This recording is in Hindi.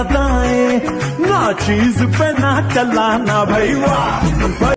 याद आए ना चीज़ पे ना चलाना भैया